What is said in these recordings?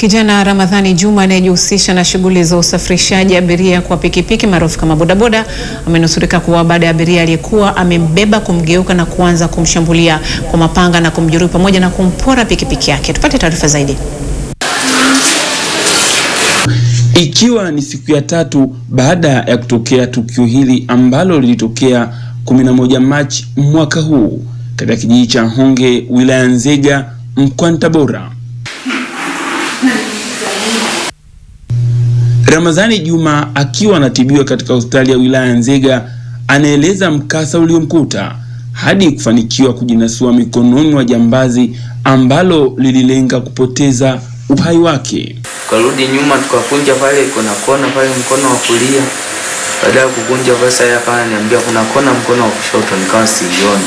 Kijana Ramadhani Juma anayejihusisha na shughuli za usafirishaji abiria kwa pikipiki maarufu kama bodaboda amenusurika kuwa baada ya abiria aliyekuwa amembeba kumgeuka na kuanza kumshambulia kwa mapanga na kumjeruhi pamoja na kumpora pikipiki yake. Tupate taarifa zaidi. Ikiwa ni siku ya tatu baada ya kutokea tukio hili ambalo lilitokea 11 Machi mwaka huu katika kijiji cha Honge wilaya Nzega mkoani Tabora. Ramadhani Juma akiwa anatibiwa katika hospitali ya wilaya ya Nzega anaeleza mkasa uliomkuta hadi kufanikiwa kujinasua mikononi mwa jambazi ambalo lililenga kupoteza uhai wake. Tukarudi nyuma tukakunja pale, kuna kona pale mkono wa kulia. Baada ya kukunja pesa yeye akawa ananiambia kuna kona mkono wa kushoto, nikawa siioni.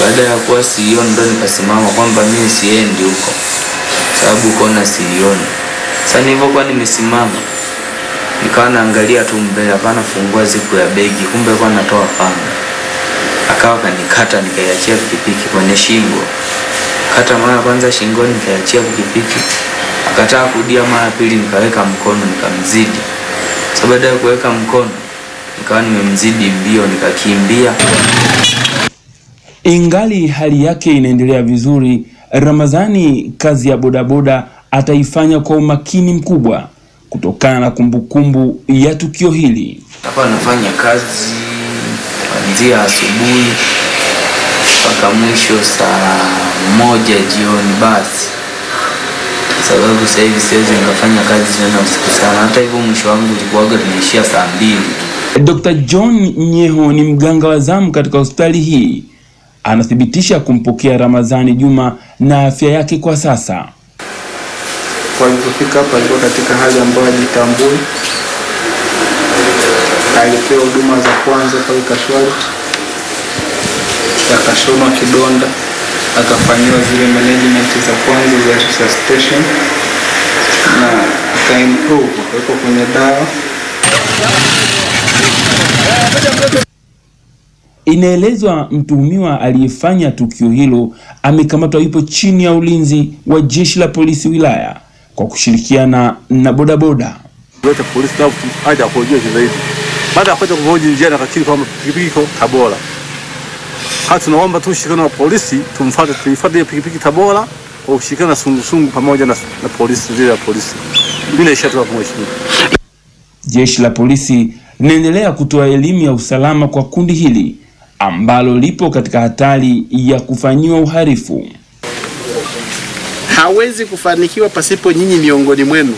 Baada ya kuwa siioni, ndo nikasimama kwamba mimi siendi huko, sababu kona siioni. Sasa nilivyokuwa nimesimama, nikawa naangalia tu mbele, hapana fungua zipu ya begi, kumbe kwa natoa panga. Akawa kanikata, nikaiachia pikipiki kwenye shingo, kata mara kwanza shingoni, nikaiachia pikipiki akataka kudia mara pili, nikaweka mkono nikamzidi. Sasa baada ya kuweka mkono nikawa nimemzidi mbio, nikakimbia. Ingali hali yake inaendelea vizuri, Ramadhani kazi ya bodaboda ataifanya kwa umakini mkubwa kutokana na kumbukumbu ya tukio hili. Hapa nafanya kazi kuanzia asubuhi mpaka mwisho saa moja jioni basi sababu sasa hivi siwezi nikafanya kazi tena usiku sana. Hata hivyo mwisho wangu ulikuwaga tunaishia saa mbili. Dr. John Nyeho ni mganga wa zamu katika hospitali hii, anathibitisha kumpokea Ramadhani Juma na afya yake kwa sasa. Walipofika hapa alikuwa katika hali ambayo ajitambui, Alipewa huduma za kwanza pale Kashwari, akashonwa kidonda, akafanyiwa zile management za kwanza za resuscitation na akaimprove, akawekwa kwenye dawa. Inaelezwa mtuhumiwa aliyefanya tukio hilo amekamatwa, yupo chini ya ulinzi wa jeshi la polisi wilaya kwa kushirikiana na bodaboda. polisi haja kuhojiwa zaidi. Baada ya kwenda kuhoji njiani, akakiri kwamba pikipiki iko Tabora. Hata tunaomba tu ushirikiano wa polisi, tumfuate tuifuate pikipiki Tabora kwa ushirikiano na sungusungu pamoja na, na polisi zile ya polisi. Mimi naisha tu hapo mheshimiwa. Jeshi la polisi linaendelea kutoa elimu ya usalama kwa kundi hili ambalo lipo katika hatari ya kufanyiwa uhalifu. Hawezi kufanikiwa pasipo nyinyi miongoni mwenu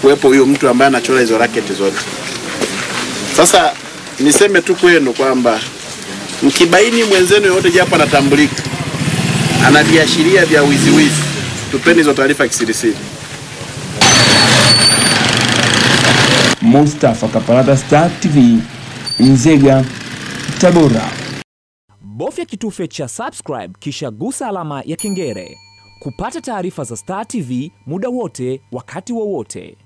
kuwepo huyo mtu ambaye anachora hizo raketi zote. Sasa niseme tu kwenu kwamba mkibaini mwenzenu yoyote japo anatambulika ana viashiria vya wiziwizi, tupeni hizo taarifa kisirisiri. Mustafa Kapalata, Star TV, Nzega, Tabora. Bofya kitufe cha subscribe kisha gusa alama ya kengele kupata taarifa za Star TV muda wote wakati wowote.